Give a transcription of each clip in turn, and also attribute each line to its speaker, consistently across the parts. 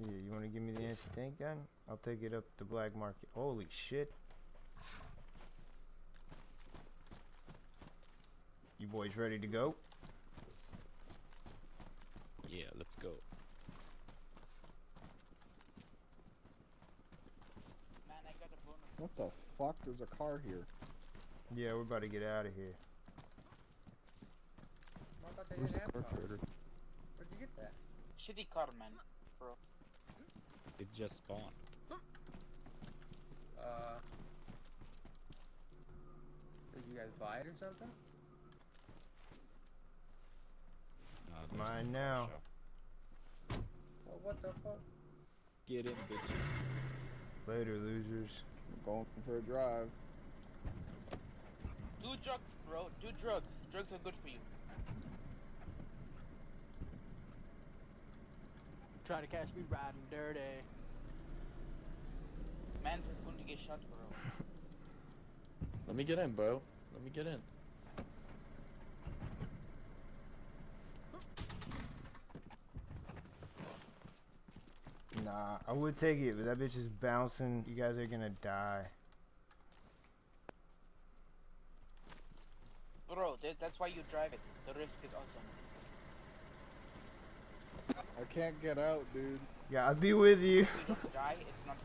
Speaker 1: Yeah, you want to give me the anti-tank gun? I'll take it up the black market. Holy shit. You boys ready to go?
Speaker 2: Yeah, let's go.
Speaker 3: Man, I got a bonus.
Speaker 4: What the fuck? There's a car here.
Speaker 1: Yeah, we're about to get out of here.
Speaker 5: I
Speaker 4: Where's the
Speaker 5: have
Speaker 4: car trader?
Speaker 5: Where'd you get that?
Speaker 3: Shitty car, man.
Speaker 2: It just spawned.
Speaker 5: Uh. Did you guys buy it or something?
Speaker 2: No,
Speaker 1: Mine now.
Speaker 5: Well, what the fuck?
Speaker 2: Get in, bitches.
Speaker 1: Later, losers.
Speaker 4: I'm going for a drive.
Speaker 3: Do drugs, bro. Do drugs. Drugs are good for you.
Speaker 6: Try to catch me riding dirty.
Speaker 3: Man's is going to get shot, bro.
Speaker 7: Let me get in, bro. Let me get in.
Speaker 1: Nah, I would take it, but that bitch is bouncing. You guys are gonna die.
Speaker 3: Bro, that's why you drive it. The risk is awesome.
Speaker 4: I can't get out, dude.
Speaker 1: Yeah, I'll be with you.
Speaker 3: If you don't die, it's not.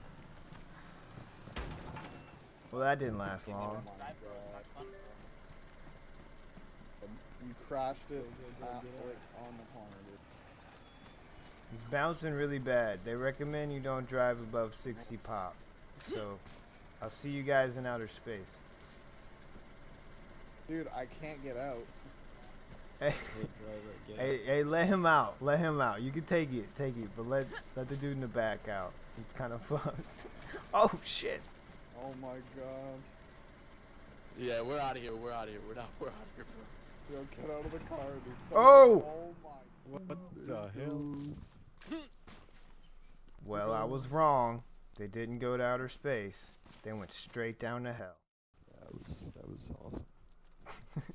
Speaker 1: Well, that didn't last long.
Speaker 3: don't die, bro, it's not fun, bro.
Speaker 4: You crashed it at, like, on the corner, dude.
Speaker 1: It's bouncing really bad. They recommend you don't drive above 60 pop. So, I'll see you guys in outer space.
Speaker 4: Dude, I can't get out.
Speaker 1: Hey,
Speaker 2: Hey,
Speaker 1: hey, hey, let him out. Let him out. You can take it, take it, but let let the dude in the back out. It's kind of fucked. Oh shit.
Speaker 4: Oh my god.
Speaker 7: Yeah, we're out of here. We're out of here. We're not. We're out of here, bro.
Speaker 4: Yo, get out of the car, dude.
Speaker 1: Oh!
Speaker 4: Oh my.
Speaker 2: What the hell?
Speaker 1: Well, I was wrong. They didn't go to outer space. They went straight down to hell.
Speaker 7: That was that was awesome.